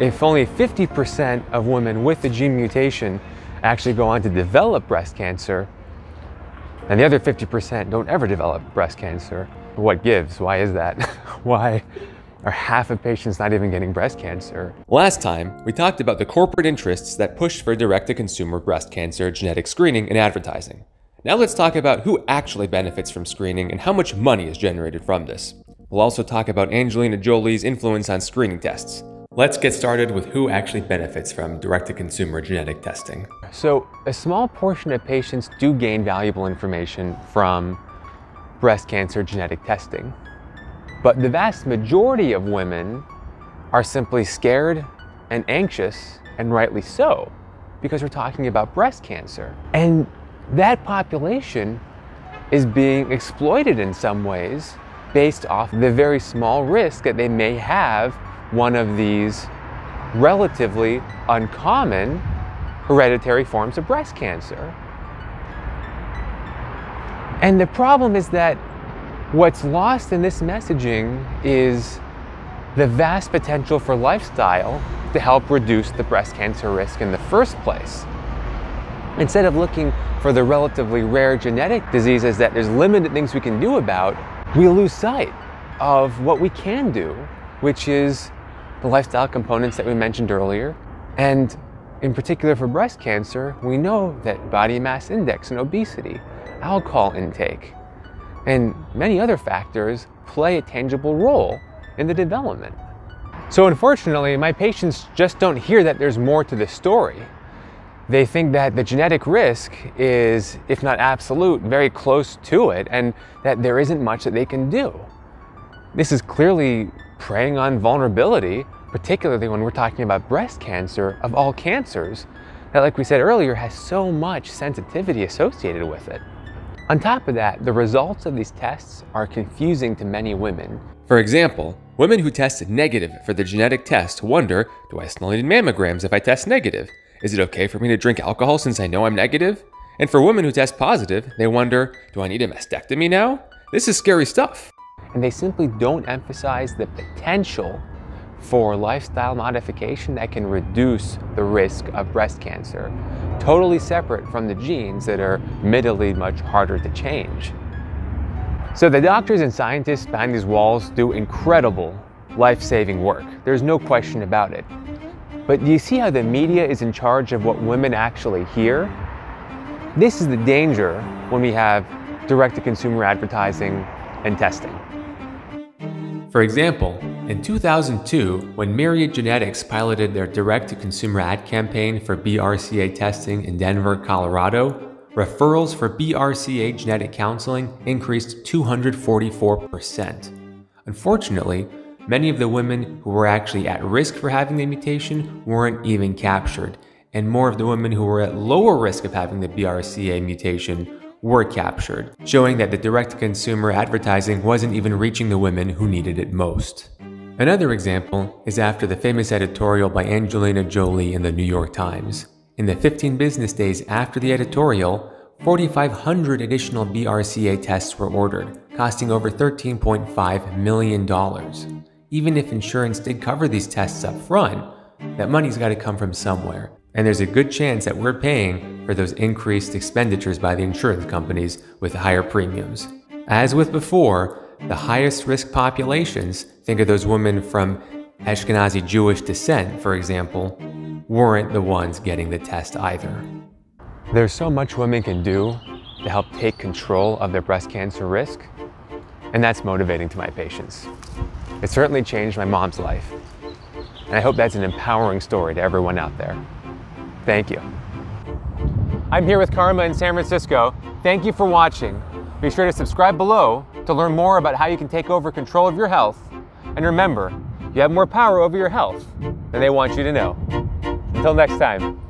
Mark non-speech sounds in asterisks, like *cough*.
if only 50% of women with the gene mutation actually go on to develop breast cancer, and the other 50% don't ever develop breast cancer, what gives? Why is that? *laughs* Why are half of patients not even getting breast cancer? Last time, we talked about the corporate interests that push for direct to consumer breast cancer genetic screening and advertising. Now let's talk about who actually benefits from screening and how much money is generated from this. We'll also talk about Angelina Jolie's influence on screening tests. Let's get started with who actually benefits from direct to consumer genetic testing. So, a small portion of patients do gain valuable information from breast cancer genetic testing. But the vast majority of women are simply scared and anxious, and rightly so, because we're talking about breast cancer. And that population is being exploited in some ways based off the very small risk that they may have one of these relatively uncommon hereditary forms of breast cancer. And the problem is that what's lost in this messaging is the vast potential for lifestyle to help reduce the breast cancer risk in the first place. Instead of looking for the relatively rare genetic diseases that there's limited things we can do about, we lose sight of what we can do, which is the lifestyle components that we mentioned earlier. And in particular for breast cancer, we know that body mass index and obesity, alcohol intake, and many other factors play a tangible role in the development. So unfortunately, my patients just don't hear that there's more to the story. They think that the genetic risk is, if not absolute, very close to it, and that there isn't much that they can do. This is clearly preying on vulnerability, particularly when we're talking about breast cancer of all cancers, that, like we said earlier, has so much sensitivity associated with it. On top of that, the results of these tests are confusing to many women. For example, women who test negative for the genetic test wonder, do I still need mammograms if I test negative? Is it okay for me to drink alcohol since I know I'm negative? And for women who test positive, they wonder, do I need a mastectomy now? This is scary stuff. And they simply don't emphasize the potential for lifestyle modification that can reduce the risk of breast cancer, totally separate from the genes that are admittedly much harder to change. So the doctors and scientists behind these walls do incredible life-saving work. There's no question about it. But do you see how the media is in charge of what women actually hear? This is the danger when we have direct-to-consumer advertising and testing. For example, in 2002, when Myriad Genetics piloted their direct to consumer ad campaign for BRCA testing in Denver, Colorado, referrals for BRCA genetic counseling increased 244%. Unfortunately, many of the women who were actually at risk for having the mutation weren't even captured, and more of the women who were at lower risk of having the BRCA mutation were captured, showing that the direct-to-consumer advertising wasn't even reaching the women who needed it most. Another example is after the famous editorial by Angelina Jolie in the New York Times. In the 15 business days after the editorial, 4,500 additional BRCA tests were ordered, costing over $13.5 million. Even if insurance did cover these tests up front, that money's got to come from somewhere and there's a good chance that we're paying for those increased expenditures by the insurance companies with higher premiums. As with before, the highest risk populations, think of those women from Ashkenazi Jewish descent, for example, weren't the ones getting the test either. There's so much women can do to help take control of their breast cancer risk, and that's motivating to my patients. It certainly changed my mom's life, and I hope that's an empowering story to everyone out there. Thank you. I'm here with Karma in San Francisco. Thank you for watching. Be sure to subscribe below to learn more about how you can take over control of your health. And remember, you have more power over your health than they want you to know. Until next time.